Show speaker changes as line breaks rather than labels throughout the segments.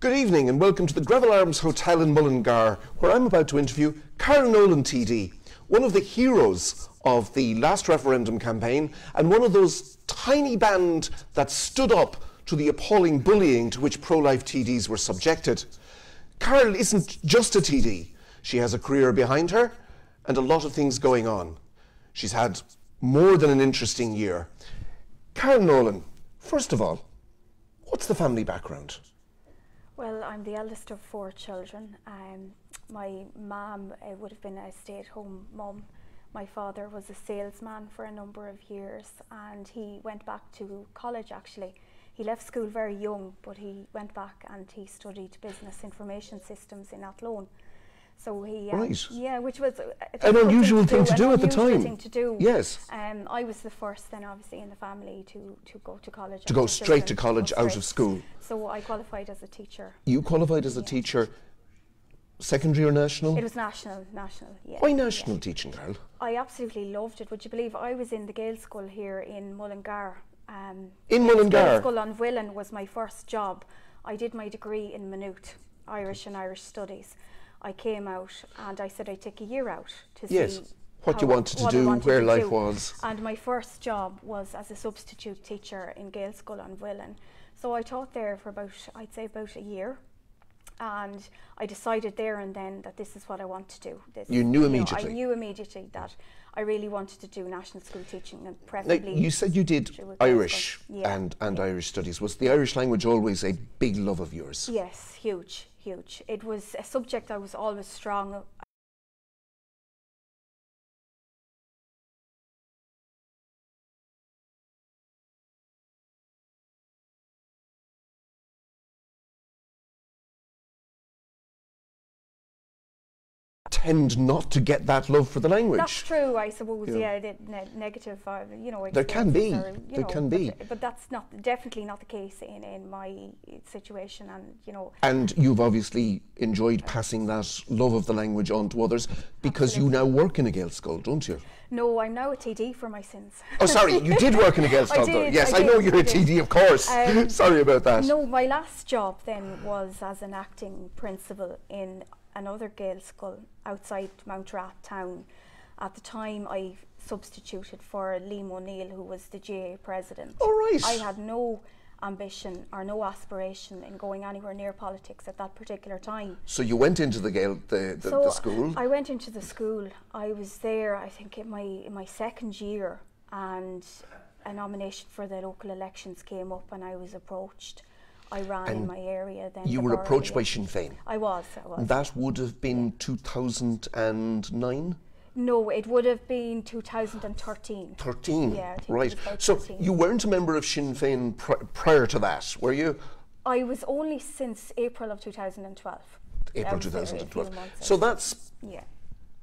Good evening and welcome to the Greville Arms Hotel in Mullingar, where I'm about to interview Carol Nolan TD, one of the heroes of the last referendum campaign and one of those tiny band that stood up to the appalling bullying to which pro-life TDs were subjected. Carol isn't just a TD. She has a career behind her and a lot of things going on. She's had more than an interesting year. Carol Nolan, first of all, what's the family background?
Well, I'm the eldest of four children. Um, my mum uh, would have been a stay-at-home mum. My father was a salesman for a number of years and he went back to college actually. He left school very young, but he went back and he studied business information systems in Athlone. So he, um,
Right.
yeah, which was a
An unusual thing to
an
do at the time.
Thing to do.
Yes.
Um, I was the first then, obviously, in the family to, to go to college.
To go straight to college out of school.
So I qualified as a teacher.
You qualified as a teacher, secondary or national?
It was national, national. Yeah.
Why national teaching, Carol?
I absolutely loved it. Would you believe I was in the Gael School here in Mullingar? Um,
In
Gael
Mullingar?
School on Willen was my first job. I did my degree in Maynooth, Irish and Irish Studies. I came out and I said I'd take a year out to
Yes,
see
what you wanted to do,
wanted
where
to
life
do.
was.
And my first job was as a substitute teacher in Gaelscoil an Mhuilinn. So I taught there for about, I'd say about a year. And I decided there and then that this is what I want to do. This,
You knew
know,
immediately?
I knew immediately that I really wanted to do national school teaching and
Now,
preferably.
you said you did
through a Gael
Irish.
Yeah,
and, and Irish studies. Was the Irish language always a big love of yours?
Yes, huge, huge. It was a subject I was always strong.
Tend not to get that love for the language.
That's true, I suppose.
Yeah.
Ne- negative, uh, you know.
There can be,
are,
there
know,
can
but-
be.
but that's not definitely not the case in in my situation, and you know.
And you've obviously enjoyed passing that love of the language on to others because you now work in a Gael school, don't you?
No, I'm now a TD for my sins.
Oh, sorry, you did work in a Gael school. though. Yes,
I
I, know
did,
you're
I
a
did.
TD, of course.
Um,
sorry about that.
No, my last job then was as an acting principal in another Gael school outside Mountrath town. At the time, I substituted for Liam O'Neill, who was the GAA president.
All right.
I had no ambition or no aspiration in going anywhere near politics at that particular time.
So you went into the Gael, the, the,
so
the school.
I went into the school. I was there, I think, in my in my second year, and a nomination for the local elections came up, and I was approached. I ran in my area then.
you were approached by. Sinn Féin.
I was. I was.
That would have been 2009?
no, it would have been 2013.
13.
Yeah, I think it
right. So
13.
you weren't a member of Sinn Féin pr- prior to that, were you?
I was only since April of 2012.
April
was there a few
2012. So that's
yeah.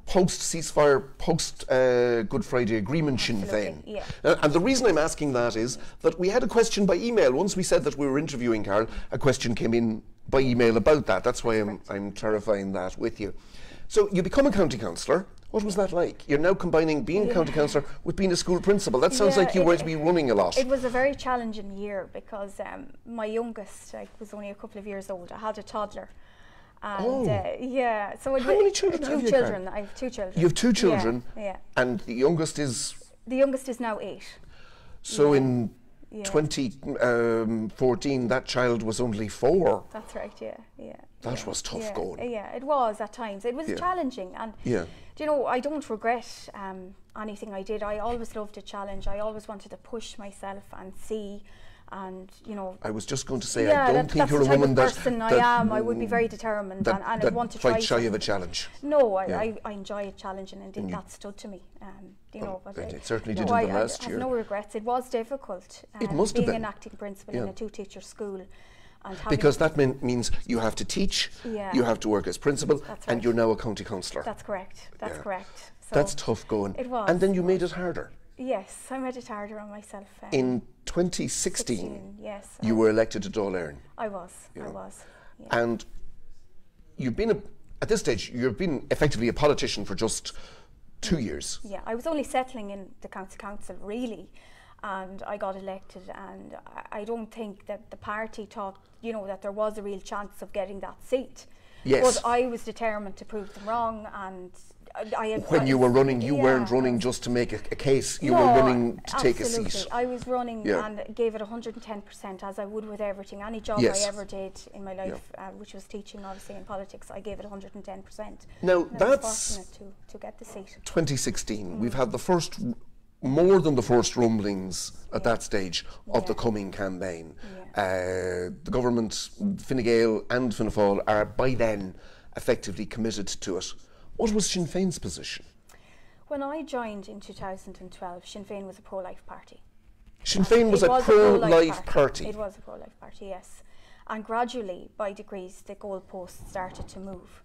Post ceasefire, post uh, Good Friday Agreement Sinn Féin.
Yeah.
Uh, and the reason I'm asking that is that we had a question by email. Once we said that we were interviewing Carol, a question came in by email about that. That's why I'm, I'm clarifying that with you. So you become a county councillor. What was that like? You're now combining being a county councillor with being a school principal. That sounds
Yeah,
like you were to be running a lot.
It was a very challenging year because um, my youngest like, was only a couple of years old. I had a toddler. And
Oh.
uh, yeah, so
How many children
two
have you,
children.
Karen?
I have two children.
you have two children,
Yeah,
and the youngest is
The youngest is now eight.
so
Yeah.
in
Yeah.
2014 that child was only four.
That's right. Yeah, yeah.
That
yeah,
was tough
yeah,
going.
Yeah, it was at times. It was
Yeah.
challenging, and
Yeah.
do you know, I don't regret um, anything I did. I always loved a challenge. I always wanted to push myself and see, and you know.
I was just going to say,
yeah,
I don't
that,
think you're
the
a
type
woman
of
that,
person
that
I am. I would be very determined
that,
and, and I want to try
shy of a challenge.
No, I,
Yeah.
I, I enjoy a challenge and indeed
And
that stood to me. Um, you
Well,
know,
it-
I-
it certainly
no,
did in
I,
the
I
last
have
year.
no regrets. It was difficult.
It
um,
must have
being
been.
an acting principal in a two-teacher school, and
Because that mean, means you have to teach,
Yeah.
you have to work as principal,
That's
and you're now a county councillor.
That's correct. That's
Yeah.
correct. So
That's tough going.
It was,
And then you made it harder.
Yes, I made it harder on myself. Um,
In 2016,
16, yes,
you
I-
were elected to Dáil Éireann.
I was. I
know.
was. Yeah.
And you've been, a, at this stage, you've been effectively a politician for just two years.
Yeah, I was only settling in the county council really, and I got elected. And I, I don't think that the party thought, you know, that there was a real chance of getting that seat.
Yes.
But I was determined to prove them wrong, and I- had.
When
I-
you were running, you
yeah,
weren't running just to make a, a case. You
no,
were running to take a
absolutely.
seat.
I was running
Yeah.
and gave it 110% as I would with everything. Any job
Yes.
I ever did in my life, uh, which was teaching, obviously, in politics, I gave it 110%.
Now,
And
that's-
to, to get the seat.
2016. We've had the first, more than the first rumblings at that stage of the coming campaign. Uh, the government, Fine Gael and Fianna Fáil, are by then effectively committed to it. What was Sinn Féin's position?
When I joined in 2012, Sinn Féin was a pro-life party.
Sinn Féin was
It
a pro-life party.
It was a pro-life party, yes. And gradually, by degrees, the goalposts started to move.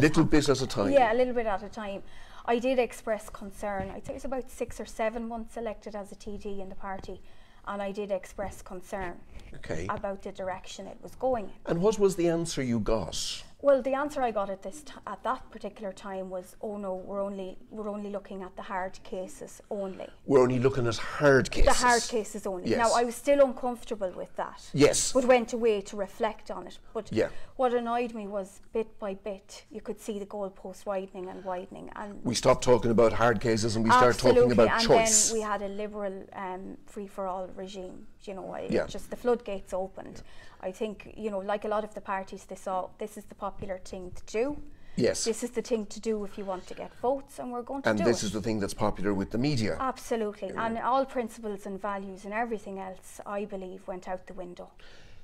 Little bit at a time.
Yeah, a little bit at a time. I did express concern. I think it was about six or seven months elected as a TD in the party, and I did express concern
Okay.
about the direction it was going.
And what was the answer you got?
Well, the answer I got at this t- at that particular time was, "Oh no, we're only we're only looking at the hard cases only."
We're only looking at hard cases.
The hard cases only.
Yes.
Now, I was still uncomfortable with that.
Yes.
But went away to reflect on it. But
Yeah.
what annoyed me was bit by bit, you could see the goalposts widening and widening. And
We stopped talking about hard cases and we started talking about
and
choice.
then we had a liberal um, free-for-all regime. You know,
Yeah.
just the floodgates opened. I think you know, like a lot of the parties, they saw this is the popular thing to do.
yes.
This is the thing to do if you want to get votes, and we're going to
and
do
this
it.
is the thing that's popular with the media.
Absolutely. And all principles and values and everything else, I believe, went out the window.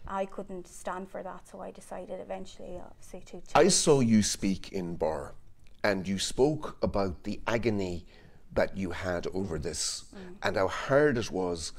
I couldn't stand for that, so I decided eventually, obviously, to. to
I saw you speak in Birr, and you spoke about the agony that you had over this
Mm.
and how hard it was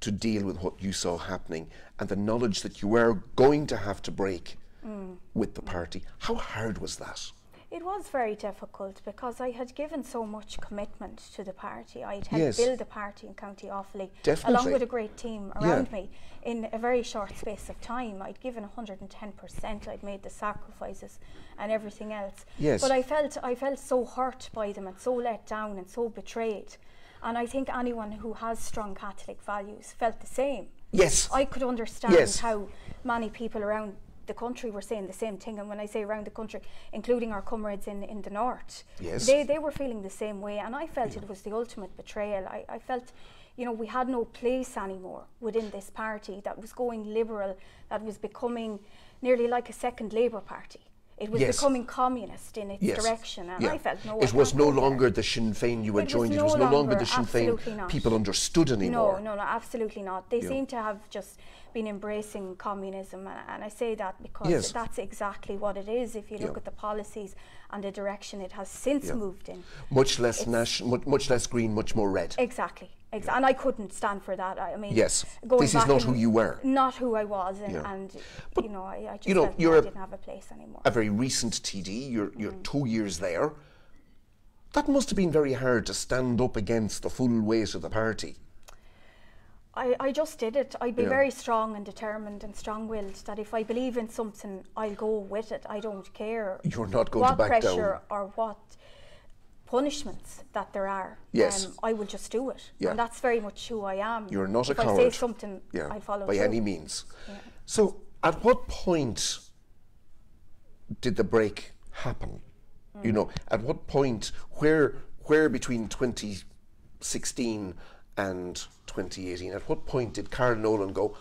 to deal with what you saw happening and the knowledge that you were going to have to break
Mm.
with the party. How hard was that?
It was very difficult because I had given so much commitment to the party. I'd helped
Yes.
build the party in County Offaly along with a great team
Yeah.
around me in a very short space of time. I'd given 110%. I'd made the sacrifices and everything else.
Yes.
But I felt I felt so hurt by them and so let down and so betrayed. And I think anyone who has strong Catholic values felt the same.
Yes.
I could understand
Yes.
how many people around the country were saying the same thing. And when I say around the country, including our comrades in, in the north,
Yes.
they, they were feeling the same way. And I felt it was the ultimate betrayal. I, I felt, you know, we had no place anymore within this party that was going liberal, that was becoming nearly like a second Labour Party. It was
Yes.
becoming communist in its
Yes.
direction. And
Yeah.
I felt, no,
it was no longer the Sinn Féin you had
It was
joined. it was no longer
longer,
the Sinn Féin
not.
people understood anymore.
No, no, no, absolutely not. They
Yeah.
seem to have just been embracing communism, a- and I say that because
Yes.
that's exactly what it is. If you look
Yeah.
at the policies and the direction it has since moved in,
Much less nation, much, much less green, much more red.
exactly, and I couldn't stand for that. I I mean,
Yes.
going
This is
back
not who you were.
Not who I was, and,
Yeah.
and
But,
you know, I, I just
you know, you're
I
a-
didn't have a place anymore.
a very recent TD, you're, you're
Mm.
two years there. That must have been very hard to stand up against the full weight of the party.
I, I just did it. I'd be
Yeah.
very strong and determined and strong-willed. That if I believe in something, I'll go with it. I don't care.
You're not going to
what
back down.
pressure or what punishments that there are. Um, I will just do it.
Yeah.
And that's very much who I am.
You're not a coward.
if I say something,
Yeah,
I'll follow
by
through.
any means. So, at what point did the break happen? You know, at what point, where, where between 2016 and 2018, at what point did Carol Nolan go,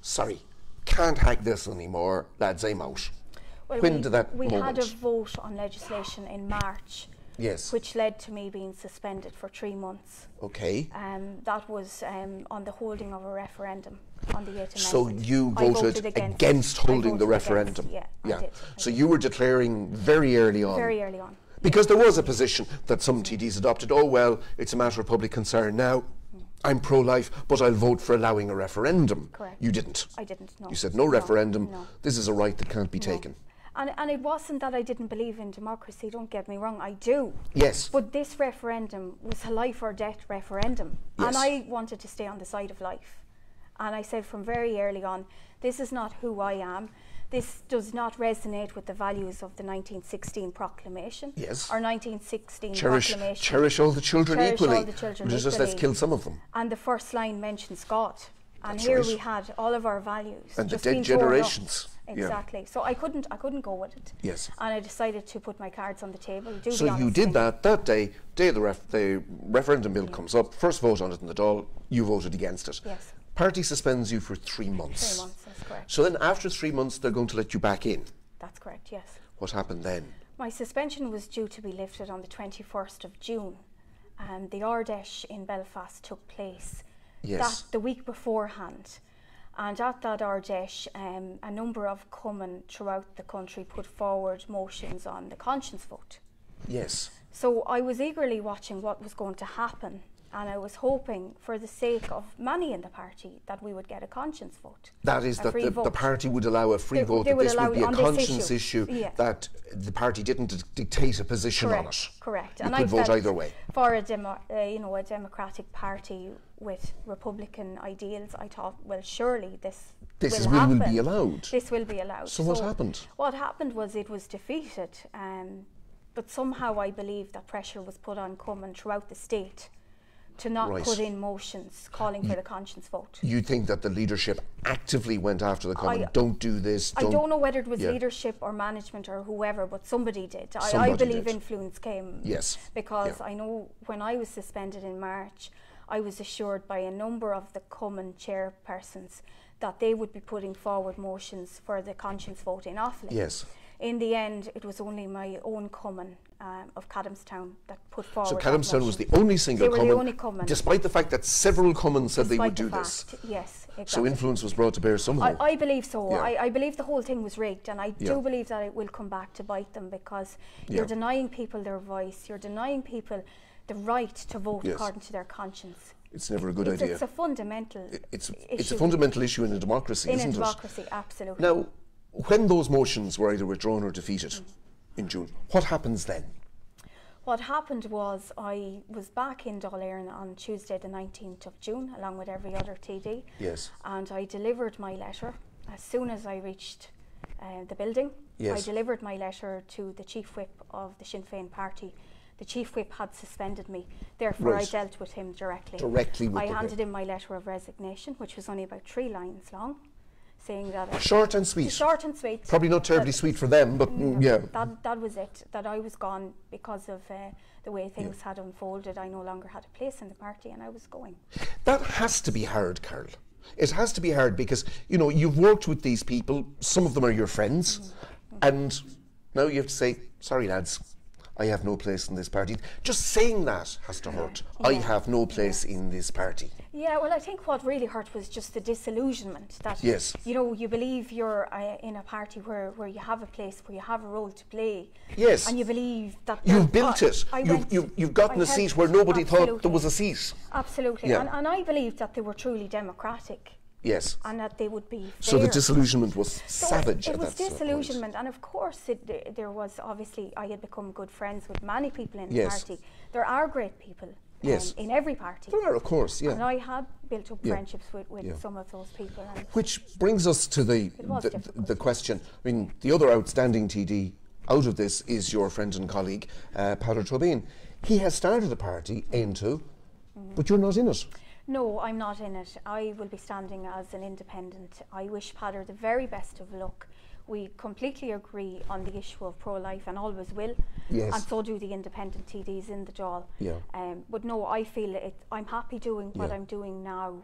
sorry, can't hack this anymore, lads, I'm out?
Well,
when
we,
did that
we
moment?
had a vote on legislation in March,
yes.
which led to me being suspended for three months.
okay.
Um, that was um, on the holding of a referendum on the 8th
So you
I
voted,
against,
against holding the
voted against,
referendum.
Yeah,
yeah.
I
So
did.
you were declaring very early on.
very early on.
Because there was a position that some TDs adopted. Oh well, it's a matter of public concern now. I'm pro-life, but I'll vote for allowing a referendum.
Correct.
You didn't.
I didn't know.
You said no, referendum.
No.
This is a right that can't be taken.
And, and it wasn't that I didn't believe in democracy, don't get me wrong, I do.
Yes.
But this referendum was a life or death referendum. And I wanted to stay on the side of life. And I said from very early on, this is not who I am. this does not resonate with the values of the 1916 proclamation.
Yes.
Or 1916
Cherish,
proclamation.
cherish all the children
Cherish all
equally.
the children
Just let's kill some of them.
And the first line mentions God. And
That's
here
right.
we had all of our values.
And the dead
being
generations. Yeah.
Exactly. So I couldn't I couldn't go with it.
Yes.
And I decided to put my cards on the table. Do
So you did that that day. Day the ref, the referendum bill comes up. First vote on it in the Dáil. You voted against it.
Yes.
Party suspends you for three months.
Three months, that's correct.
So then, after three months, they're going to let you back in.
That's correct, yes.
What happened then?
My suspension was due to be lifted on the 21st of June. And the Ard Fheis in Belfast took place
Yes.
that the week beforehand. And at that Ard Fheis, um, a number of cumann throughout the country put forward motions on the conscience vote.
Yes.
So I was eagerly watching what was going to happen, and I was hoping, for the sake of many in the party, that we would get a conscience vote.
That is that the, the party would allow a free
They-
vote,
they
that
would
this would be a conscience
issue.
issue,
Yeah.
that the party didn't d- dictate a position on
Correct,
it.
correct.
You
and
could
I
vote either way.
For a demo, uh, you know, a democratic party with Republican ideals, I thought, well, surely this
This
will
is- will- will be allowed.
This will be allowed.
So what happened?
What happened was it was defeated, um, but somehow I believe that pressure was put on Cumann throughout the state to not
Right.
put in motions calling for the conscience vote.
You think that the leadership actively went after the
cumann?
Don't do this.
I don't know whether it was
Yeah.
leadership or management or whoever, but somebody did. I, I
Somebody
believe
did.
influence came.
Yes.
Because
Yeah.
I know when I was suspended in March, I was assured by a number of the cumann chairpersons that they would be putting forward motions for the conscience vote in Offaly.
Yes.
In the end, it was only my own cumann um, of Cadamstown that put forward.
So Cadamstown was the only single
They were the
cumann,
only cumann.
despite the fact that several cumanns said they would
Despite
do
the
this.
fact, Yes, exactly.
So influence was brought to bear somehow.
I, I believe so.
Yeah.
I, I believe the whole thing was rigged, and I
Yeah.
do believe that it will come back to bite them because
Yeah.
you're denying people their voice, you're denying people the right to vote
Yes.
according to their conscience.
it's never a good
It's,
idea.
it's a fundamental
it's
issue
it's a fundamental issue in a democracy,
in
isn't
a
it?
democracy, absolutely.
Now, when those motions were either withdrawn or defeated in June, what happens then?
What happened was I was back in Dáil on Tuesday, the 19th of June, along with every other TD.
Yes.
And I delivered my letter as soon as I reached uh, the building.
Yes.
I delivered my letter to the chief whip of the Sinn Féin party. The chief whip had suspended me, therefore I dealt with him directly.
Directly with
I handed him my letter of resignation, which was only about three lines long, saying that
Short and sweet.
short and sweet.
Probably not terribly sweet for them, but mm, yeah.
that that was it. That I was gone because of uh, the way things had unfolded. I no longer had a place in the party, and I was going.
That has to be hard, Carol. It has to be hard because, you know, you've worked with these people, some of them are your friends, and now you have to say, sorry, lads, I have no place in this party. Just saying that has to hurt. I have no place in this party.
Yeah, well, I think what really hurt was just the disillusionment that
Yes.
you know you believe you're uh, in a party where, where you have a place where you have a role to play.
Yes.
and you believe that
You've built it.
I
You've, you've, you've gotten
I
a seat where nobody thought there was a seat.
Absolutely,
Yeah.
and, and I believed that they were truly democratic
Yes.
and that they would be.
So the disillusionment was
So
savage
It
at
was
sort point.
disillusionment, and of course, it, there was obviously I had become good friends with many people in the party. There are great people um,
Yes.
in every party,
There are, of course,
and. I had built up
Yeah.
friendships with, with
Yeah.
some of those people. And
Which brings us to the, the, the question. I mean, the other outstanding TD out of this is your friend and colleague, uh, Tóibín. He has started a party, Aontú,
Mm-hmm.
but you're not in it.
No, I'm not in it. I will be standing as an independent. I wish Peadar the very best of luck. We completely agree on the issue of pro-life and always will,
Yes.
and so do the independent TDs in the Dáil.
Yeah.
Um, but no, I feel it. I'm happy doing what
Yeah.
I'm doing now,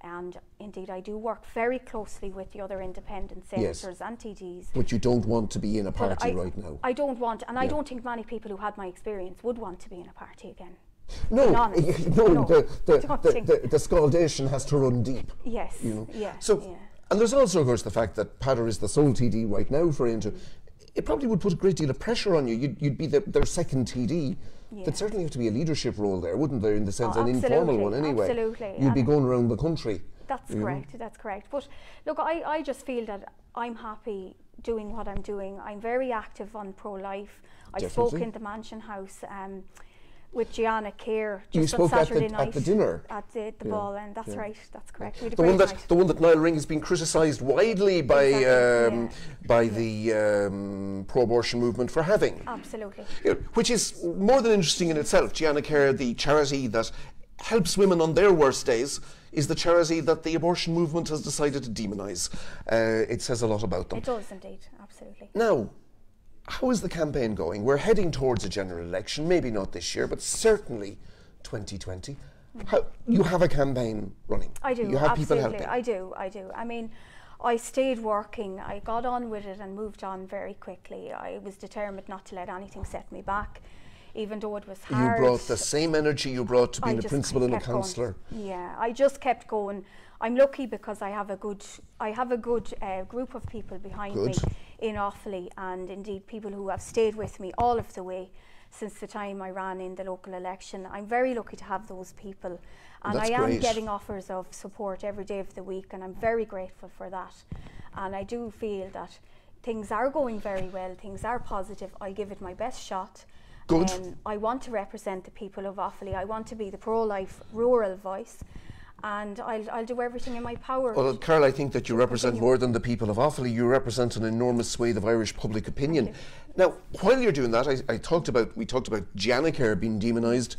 and indeed I do work very closely with the other independent
Yes.
senators and TDs.
But you don't want to be in a party
I,
right now.
I don't want, and I don't think many people who had my experience would want to be in a party again.
No, no, the, the, the, the, scaldation has to run deep.
Yes,
You know.
yeah,
So, and there's also, of course, the fact that Peadar is the sole TD right now for Aontú. It probably would put a great deal of pressure on you. You'd, you'd be the, their second TD.
Yeah.
There'd certainly have to be a leadership role there, wouldn't there, in the sense,
Oh,
an informal one anyway.
absolutely,
You'd be going around the country.
That's
you know.
correct. That's correct. But look, I, I just feel that I'm happy doing what I'm doing. I'm very active on pro life. I spoke in the Mansion House um, with Gianna Care
You spoke at the-
Saturday
at
night
the dinner.
at the, the
Yeah,
ball, and that's
yeah.
right. That's correct.
The one that
night.
the one that Nial Ring has been criticised widely by
Exactly,
um,
yeah.
by the um, pro-abortion movement for having.
Absolutely.
You know, which is more than interesting in itself. Gianna Care, the charity that helps women on their worst days, is the charity that the abortion movement has decided to demonise. Uh, it says a lot about them.
It does indeed. Absolutely.
Now, how is the campaign going? We're heading towards a general election, maybe not this year, but certainly 2020. How, you have a campaign running.
I do.
You have
absolutely.
people helping.
I do. I do. I mean, I stayed working. I got on with it and moved on very quickly. I was determined not to let anything set me back, even though it was hard.
you brought the same energy you brought to being a principal and a councillor.
Yeah, I just kept going. I'm lucky because I have a good, I have a good uh, group of people behind me
Good.
In Offaly, and indeed people who have stayed with me all of the way since the time I ran in the local election. I'm very lucky to have those people, and
That's
I am
great.
getting offers of support every day of the week, and I'm very grateful for that. And I do feel that things are going very well. Things are positive. I give it my best shot.
Good.
Um, I want to represent the people of Offaly. I want to be the pro-life rural voice, and I'll, I'll do everything in my power.
Well, Carol, I think that you represent more than the people of Offaly. You represent an enormous swathe of Irish public opinion. Now, while you're doing that, I, I talked about we talked about Gianna Care being demonised.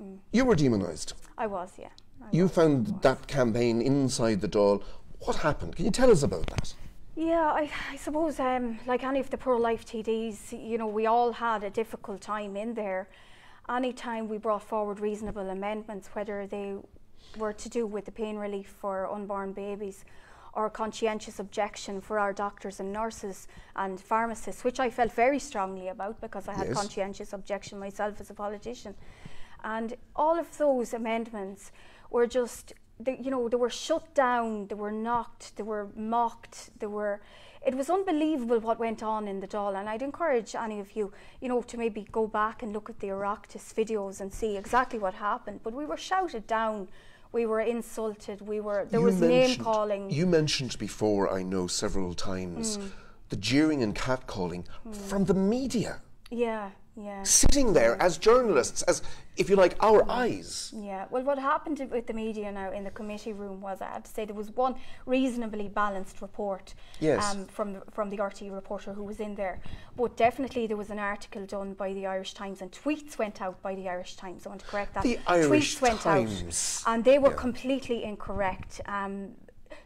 Mm.
You were demonised.
I was, yeah. I
You
was,
found that campaign inside the Dáil. What happened? Can you tell us about that?
Yeah, I, I suppose, um, like any of the pro-life TDs, you know, we all had a difficult time in there. Any time we brought forward reasonable amendments, whether they were to do with the pain relief for unborn babies or conscientious objection for our doctors and nurses and pharmacists, which I felt very strongly about because I had
Yes.
conscientious objection myself as a politician. And all of those amendments were just, they, you know, they were shut down, they were knocked, they were mocked, they were. It was unbelievable what went on in the Dáil, and I'd encourage any of you, you know, to maybe go back and look at the Oireachtas videos and see exactly what happened. But we were shouted down, we were insulted, we were there
You
was name calling.
You mentioned before, I know, several times,
Mm.
the jeering and catcalling from the media.
yeah, yeah.
Sitting there as journalists, as, if you like, our eyes.
Yeah, well, what happened with the media now in the committee room was I have to say there was one reasonably balanced report
Yes.
um, from the, from the RTÉ reporter who was in there, but definitely there was an article done by the Irish Times and tweets went out by the Irish Times. I want to correct that.
The Irish
tweets went
Times.
out, and they were
Yeah.
completely incorrect. Um,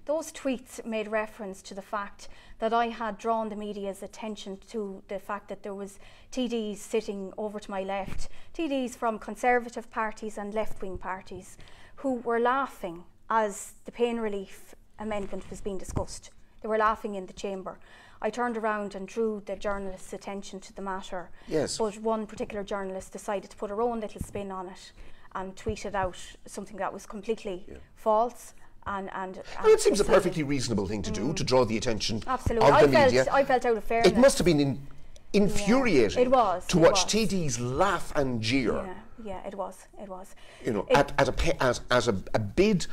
those tweets made reference to the fact that I had drawn the media's attention to the fact that there was TDs sitting over to my left, TDs from conservative parties and left-wing parties, who were laughing as the pain relief amendment was being discussed. They were laughing in the chamber. I turned around and drew the journalist's attention to the matter.
Yes.
But one particular journalist decided to put her own little spin on it and tweeted out something that was completely false. And, and,
And it seems a perfectly reasonable thing to do to draw the attention
Mm. Absolutely.
of
I
the
felt,
media.
I felt out of fairness.
It must have been in, infuriating
It was,
to
it
watch
was.
TDs laugh and jeer.
Yeah, yeah, it was. It was.
You know,
It-
at, at, a, at, at a, a bid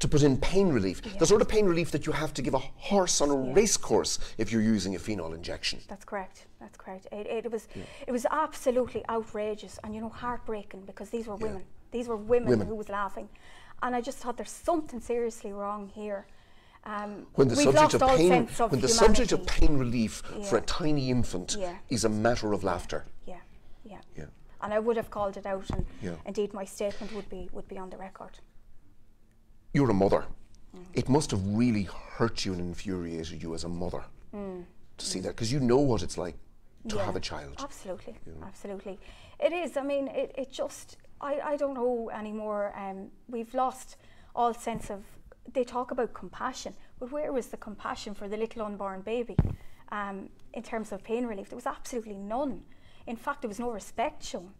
to put in pain relief, the sort of pain relief that you have to give a horse on a
Yeah.
race course if you're using a phenol injection.
That's correct. That's correct. It, it was it was absolutely outrageous and you know heartbreaking because these were women. These were women,
Women.
who was laughing, and I just thought there's something seriously wrong here. Um,
When the subject of pain,
of
when the subject of pain relief for a tiny infant
Yeah.
is a matter of laughter.
Yeah, yeah.
Yeah.
And I would have called it out, and
Yeah.
indeed my statement would be would be on the record.
You're a mother.
Mm.
It must have really hurt you and infuriated you as a mother to see that because you know what it's like to
Mm. Yeah,
have a child.
Absolutely, absolutely. It is. I mean, it, it just. I, I don't know anymore. Um, we've lost all sense of. They talk about compassion, but where was the compassion for the little unborn baby? Um, in terms of pain relief, there was absolutely none. In fact, there was no respect shown,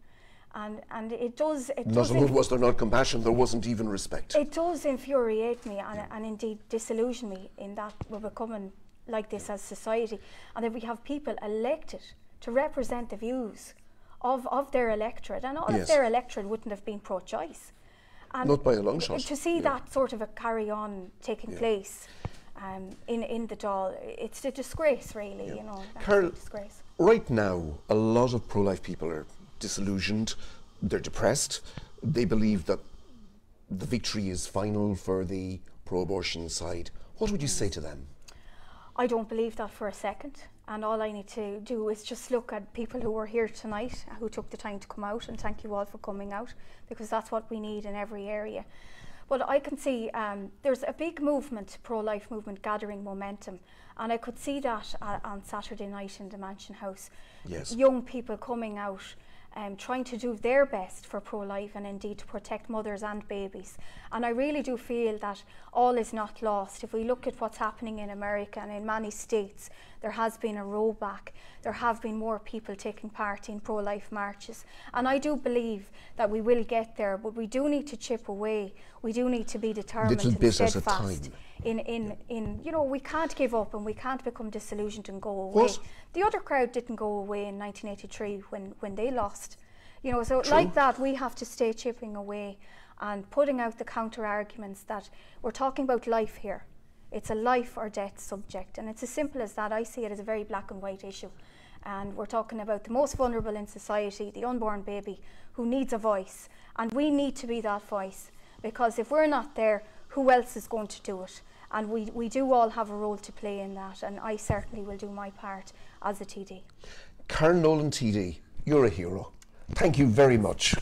and and it does. It
Not
does
only was there not compassion, there wasn't even respect.
it does infuriate me and, and indeed disillusion me in that we're becoming like this as society and that we have people elected to represent the views of, of their electorate and all
Yes.
of their electorate wouldn't have been pro-choice. And
Not by a long shot,
To see
yeah.
that sort of a carry-on taking place um, in, in the Dáil, it's a disgrace really, you know.
Carol-
disgrace.
Right now, a lot of pro life people are disillusioned. they're depressed. They believe that the victory is final for the pro-abortion side. What would you say to them?
I don't believe that for a second. And all I need to do is just look at people who were here tonight, who took the time to come out, and thank you all for coming out, because that's what we need in every area. But I can see um, there's a big movement, pro-life movement, gathering momentum, and I could see that uh, on Saturday night in the Mansion House.
Yes.
Young people coming out um, trying to do their best for pro-life and indeed to protect mothers and babies. And I really do feel that all is not lost. If we look at what's happening in America and in many states, there has been a rollback. There have been more people taking part in pro-life marches. And I do believe that we will get there, but we do need to chip away. We do need to be determined
Little
and
bit at a
steadfast.
time.
In, in, in, you know, we can't give up and we can't become disillusioned and go away.
What?
The other crowd didn't go away in 1983 when, when they lost. You know, so
True.
like that, we have to stay chipping away and putting out the counter arguments that we're talking about life here. It's a life or death subject, and it's as simple as that. I see it as a very black and white issue. And we're talking about the most vulnerable in society, the unborn baby, who needs a voice. And we need to be that voice because if we're not there, who else is going to do it? And we, we do all have a role to play in that, and I certainly will do my part as a TD.
Karen Nolan TD, you're a hero. Thank you very much.